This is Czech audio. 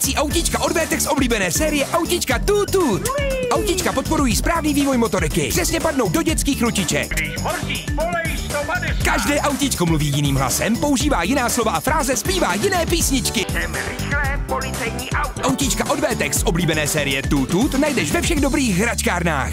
Řídící autíčka od VTEC z oblíbené série Autíčka Toot Toot. Autíčka podporují správný vývoj motoriky. Přesně padnou do dětských ručiček. Když hoří, Každé autíčko mluví jiným hlasem, používá jiná slova a fráze, zpívá jiné písničky. Jdeme rychlé policejní auto. Autíčka od VTEC z oblíbené série Toot najdeš ve všech dobrých hračkárnách.